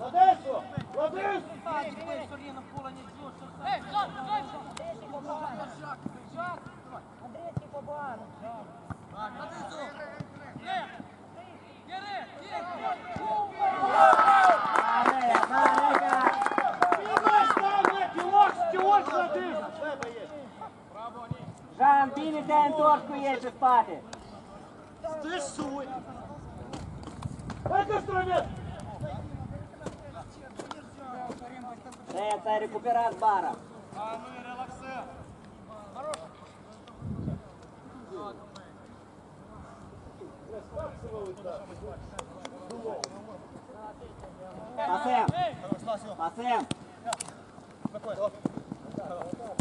Одесу! Одесу! Все рівно в поле не Жан, білі день торку є чи спати. Стресуй! Дай стороне! Це, це рекуперат бара. Пасем. Пасем. Бумага, я хочу бумага. Валера! Идут!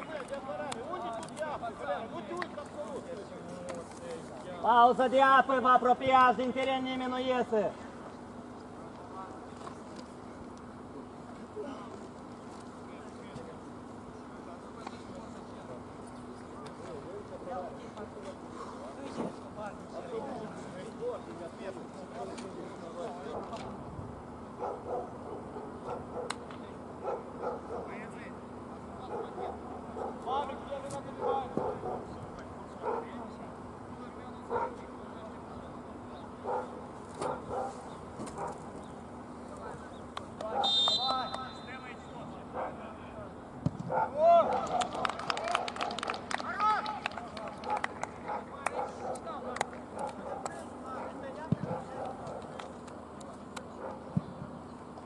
Блядь, я Валера, будь абсолютно. Pauza de apă vă apropiați din teren, nimeni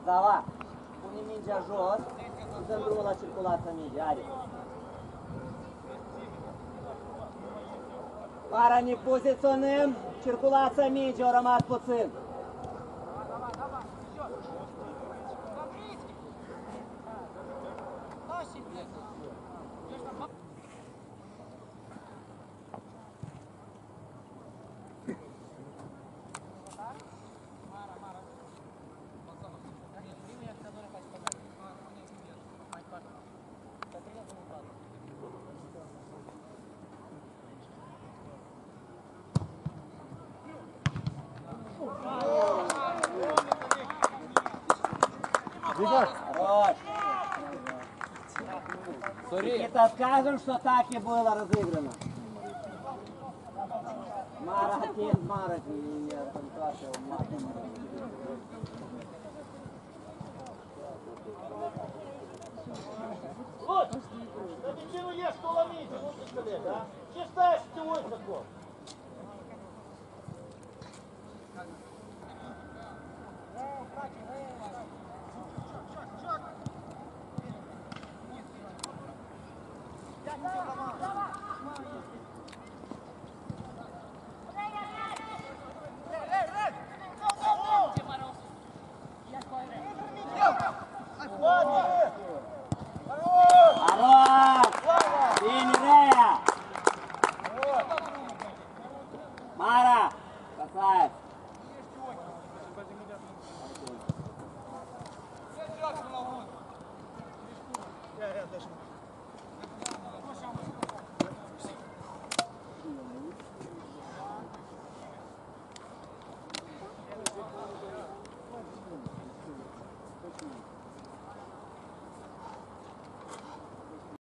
nu iese. Zava, pune mingea jos și dăm drumul la circulația mingii. Haide. Para ne poziționăm, circulația mingii a rămas puțin. Хорош. Никита, скажем, что так и было разыграно. Маратин, Маратин, я там кашлял, Маратин. Вот! На дитину є що ломити, вот ти сказав, да? Чи ставиш цього закон? Хватит! Хорош! Бини, Рея! Мара! Красавец! Я, я, даже.